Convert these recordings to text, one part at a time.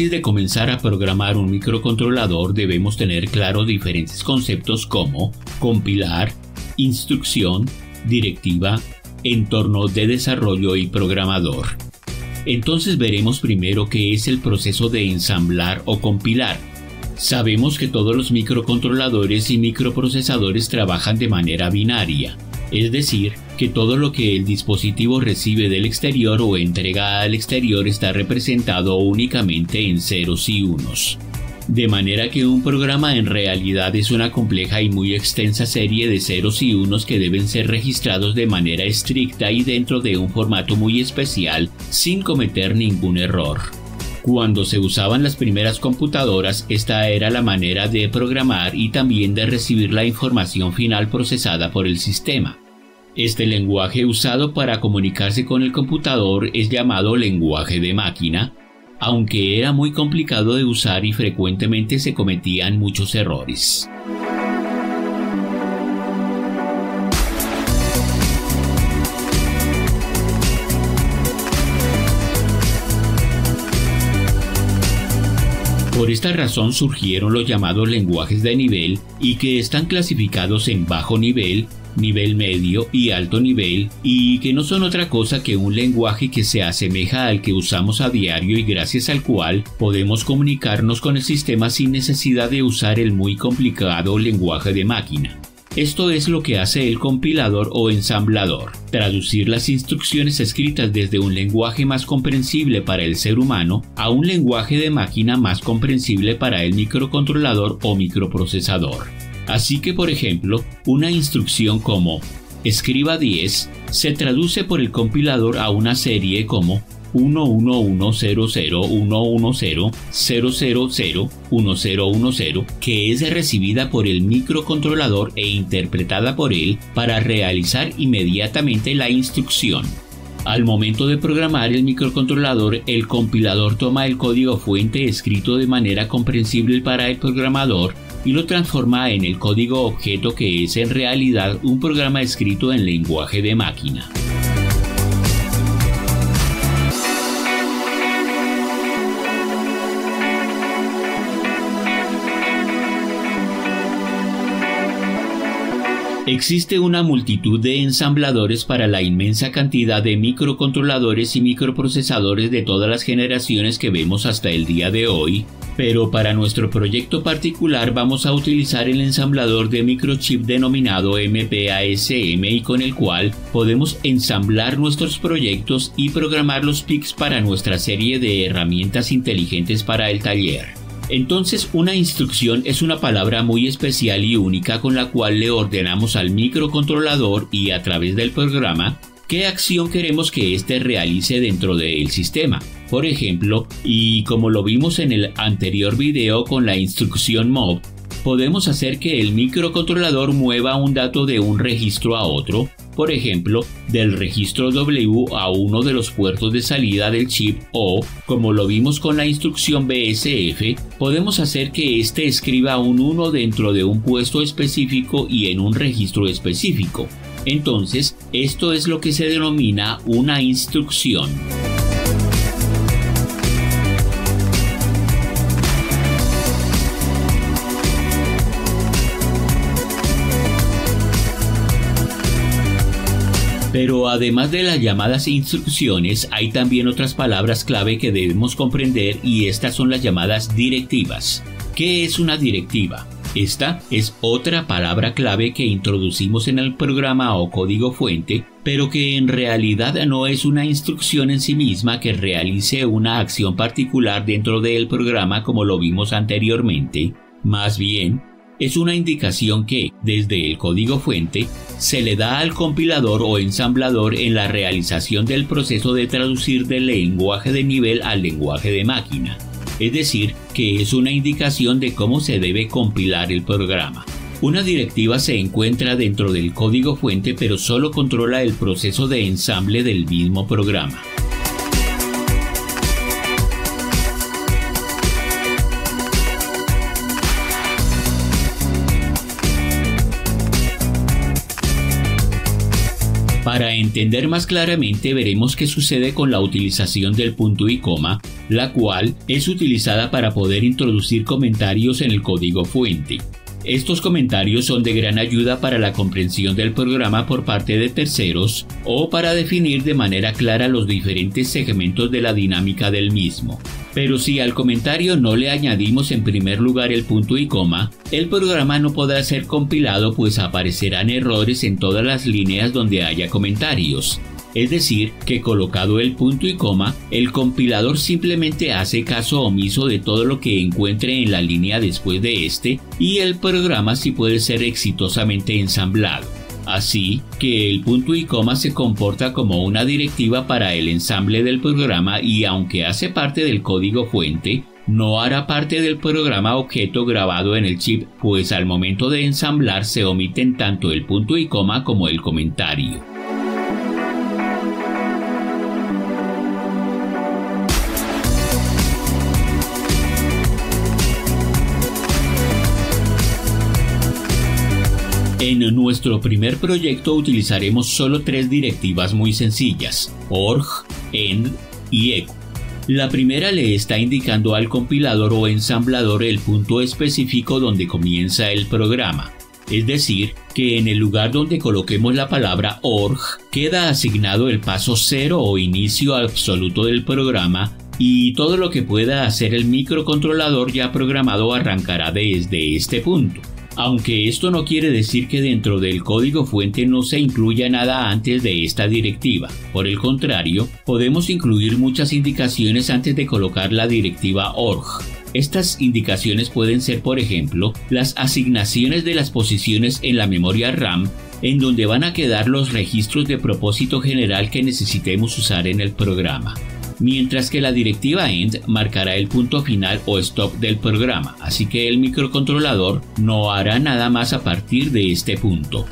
Antes de comenzar a programar un microcontrolador debemos tener claro diferentes conceptos como compilar, instrucción, directiva, entorno de desarrollo y programador. Entonces veremos primero qué es el proceso de ensamblar o compilar. Sabemos que todos los microcontroladores y microprocesadores trabajan de manera binaria, es decir, que todo lo que el dispositivo recibe del exterior o entrega al exterior está representado únicamente en ceros y unos. De manera que un programa en realidad es una compleja y muy extensa serie de ceros y unos que deben ser registrados de manera estricta y dentro de un formato muy especial sin cometer ningún error. Cuando se usaban las primeras computadoras, esta era la manera de programar y también de recibir la información final procesada por el sistema. Este lenguaje usado para comunicarse con el computador es llamado lenguaje de máquina, aunque era muy complicado de usar y frecuentemente se cometían muchos errores. Por esta razón surgieron los llamados lenguajes de nivel y que están clasificados en bajo nivel, nivel medio y alto nivel y que no son otra cosa que un lenguaje que se asemeja al que usamos a diario y gracias al cual podemos comunicarnos con el sistema sin necesidad de usar el muy complicado lenguaje de máquina. Esto es lo que hace el compilador o ensamblador, traducir las instrucciones escritas desde un lenguaje más comprensible para el ser humano a un lenguaje de máquina más comprensible para el microcontrolador o microprocesador. Así que, por ejemplo, una instrucción como escriba 10 se traduce por el compilador a una serie como 111001100001010 que es recibida por el microcontrolador e interpretada por él para realizar inmediatamente la instrucción. Al momento de programar el microcontrolador, el compilador toma el código fuente escrito de manera comprensible para el programador y lo transforma en el código objeto que es en realidad un programa escrito en lenguaje de máquina. Existe una multitud de ensambladores para la inmensa cantidad de microcontroladores y microprocesadores de todas las generaciones que vemos hasta el día de hoy, pero para nuestro proyecto particular vamos a utilizar el ensamblador de microchip denominado MPASM y con el cual podemos ensamblar nuestros proyectos y programar los PICs para nuestra serie de herramientas inteligentes para el taller. Entonces una instrucción es una palabra muy especial y única con la cual le ordenamos al microcontrolador y a través del programa qué acción queremos que éste realice dentro del sistema. Por ejemplo, y como lo vimos en el anterior video con la instrucción MOV, podemos hacer que el microcontrolador mueva un dato de un registro a otro por ejemplo, del registro W a uno de los puertos de salida del chip o, como lo vimos con la instrucción BSF, podemos hacer que éste escriba un 1 dentro de un puesto específico y en un registro específico. Entonces, esto es lo que se denomina una instrucción. Pero además de las llamadas instrucciones, hay también otras palabras clave que debemos comprender y estas son las llamadas directivas. ¿Qué es una directiva? Esta es otra palabra clave que introducimos en el programa o código fuente, pero que en realidad no es una instrucción en sí misma que realice una acción particular dentro del programa como lo vimos anteriormente. Más bien, es una indicación que, desde el código fuente, se le da al compilador o ensamblador en la realización del proceso de traducir del lenguaje de nivel al lenguaje de máquina. Es decir, que es una indicación de cómo se debe compilar el programa. Una directiva se encuentra dentro del código fuente pero solo controla el proceso de ensamble del mismo programa. Para entender más claramente veremos qué sucede con la utilización del punto y coma, la cual es utilizada para poder introducir comentarios en el código fuente. Estos comentarios son de gran ayuda para la comprensión del programa por parte de terceros o para definir de manera clara los diferentes segmentos de la dinámica del mismo. Pero si al comentario no le añadimos en primer lugar el punto y coma, el programa no podrá ser compilado pues aparecerán errores en todas las líneas donde haya comentarios. Es decir, que colocado el punto y coma, el compilador simplemente hace caso omiso de todo lo que encuentre en la línea después de este y el programa sí puede ser exitosamente ensamblado. Así que el punto y coma se comporta como una directiva para el ensamble del programa y aunque hace parte del código fuente, no hará parte del programa objeto grabado en el chip, pues al momento de ensamblar se omiten tanto el punto y coma como el comentario. En nuestro primer proyecto utilizaremos solo tres directivas muy sencillas, org, end y echo. La primera le está indicando al compilador o ensamblador el punto específico donde comienza el programa. Es decir, que en el lugar donde coloquemos la palabra org queda asignado el paso cero o inicio absoluto del programa y todo lo que pueda hacer el microcontrolador ya programado arrancará desde este punto aunque esto no quiere decir que dentro del código fuente no se incluya nada antes de esta directiva. Por el contrario, podemos incluir muchas indicaciones antes de colocar la directiva org. Estas indicaciones pueden ser, por ejemplo, las asignaciones de las posiciones en la memoria RAM en donde van a quedar los registros de propósito general que necesitemos usar en el programa mientras que la directiva end marcará el punto final o stop del programa, así que el microcontrolador no hará nada más a partir de este punto.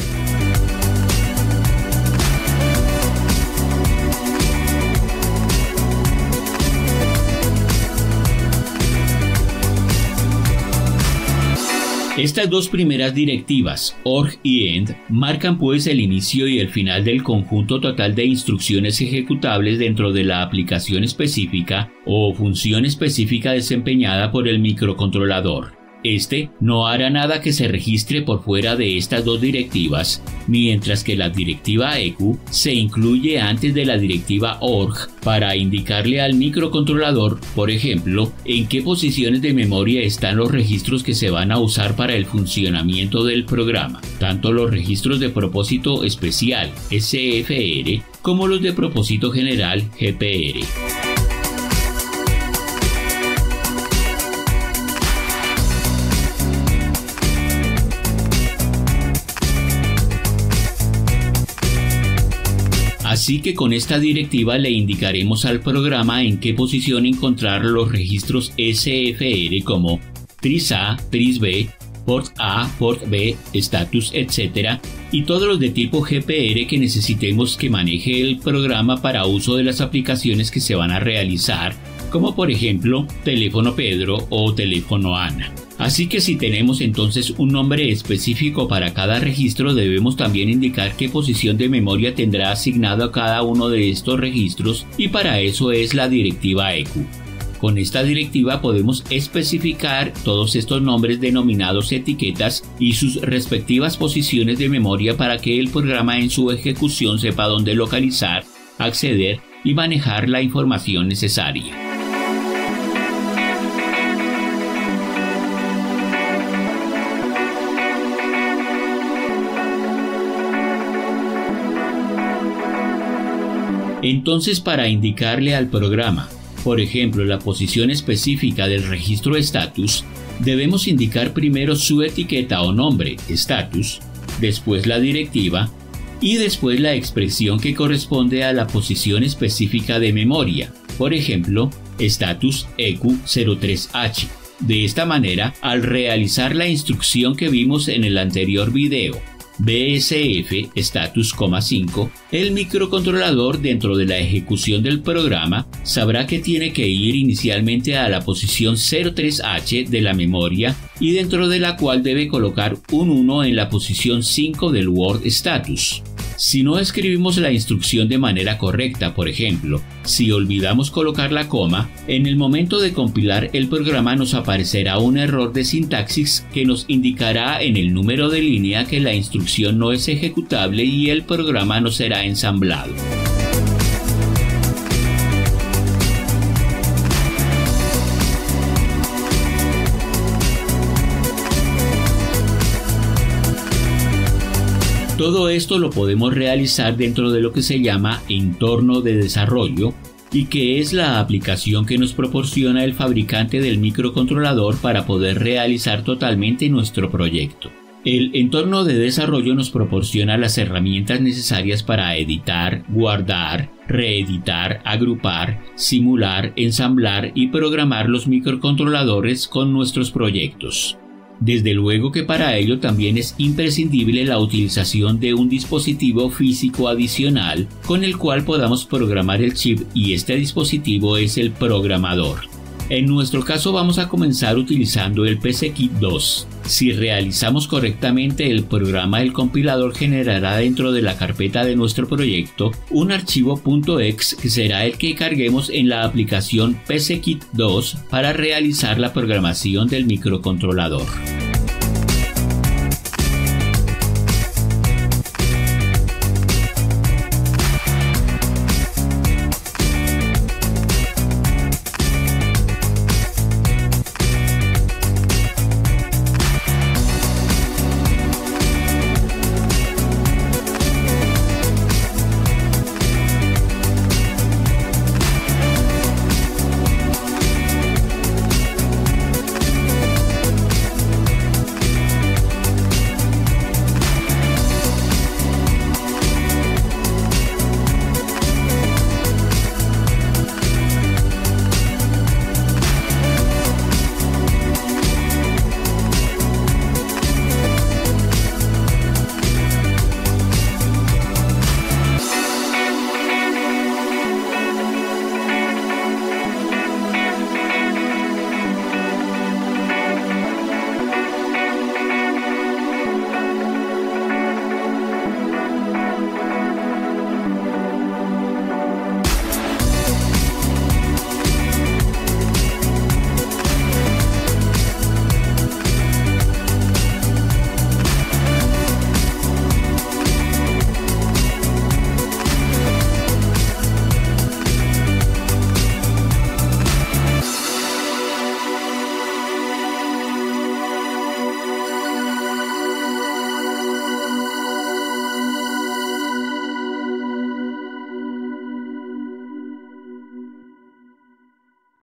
Estas dos primeras directivas, org y end, marcan pues el inicio y el final del conjunto total de instrucciones ejecutables dentro de la aplicación específica o función específica desempeñada por el microcontrolador. Este no hará nada que se registre por fuera de estas dos directivas, mientras que la directiva EQ se incluye antes de la directiva ORG para indicarle al microcontrolador, por ejemplo, en qué posiciones de memoria están los registros que se van a usar para el funcionamiento del programa, tanto los registros de propósito especial SFR como los de propósito general GPR. Así que con esta directiva le indicaremos al programa en qué posición encontrar los registros SFR como tris A, tris B, port A, port B, status, etc. y todos los de tipo GPR que necesitemos que maneje el programa para uso de las aplicaciones que se van a realizar, como por ejemplo teléfono Pedro o teléfono Ana. Así que si tenemos entonces un nombre específico para cada registro, debemos también indicar qué posición de memoria tendrá asignado a cada uno de estos registros y para eso es la directiva EQ. Con esta directiva podemos especificar todos estos nombres denominados etiquetas y sus respectivas posiciones de memoria para que el programa en su ejecución sepa dónde localizar, acceder y manejar la información necesaria. Entonces para indicarle al programa, por ejemplo, la posición específica del registro status, debemos indicar primero su etiqueta o nombre, status, después la directiva y después la expresión que corresponde a la posición específica de memoria, por ejemplo, status EQ03H. De esta manera, al realizar la instrucción que vimos en el anterior video, BSF status, 5, el microcontrolador dentro de la ejecución del programa sabrá que tiene que ir inicialmente a la posición 03H de la memoria y dentro de la cual debe colocar un 1 en la posición 5 del Word status. Si no escribimos la instrucción de manera correcta, por ejemplo, si olvidamos colocar la coma, en el momento de compilar el programa nos aparecerá un error de sintaxis que nos indicará en el número de línea que la instrucción no es ejecutable y el programa no será ensamblado. Todo esto lo podemos realizar dentro de lo que se llama entorno de desarrollo y que es la aplicación que nos proporciona el fabricante del microcontrolador para poder realizar totalmente nuestro proyecto. El entorno de desarrollo nos proporciona las herramientas necesarias para editar, guardar, reeditar, agrupar, simular, ensamblar y programar los microcontroladores con nuestros proyectos. Desde luego que para ello también es imprescindible la utilización de un dispositivo físico adicional con el cual podamos programar el chip y este dispositivo es el programador. En nuestro caso vamos a comenzar utilizando el PCKit 2. Si realizamos correctamente el programa, el compilador generará dentro de la carpeta de nuestro proyecto un archivo .exe que será el que carguemos en la aplicación PCKit 2 para realizar la programación del microcontrolador.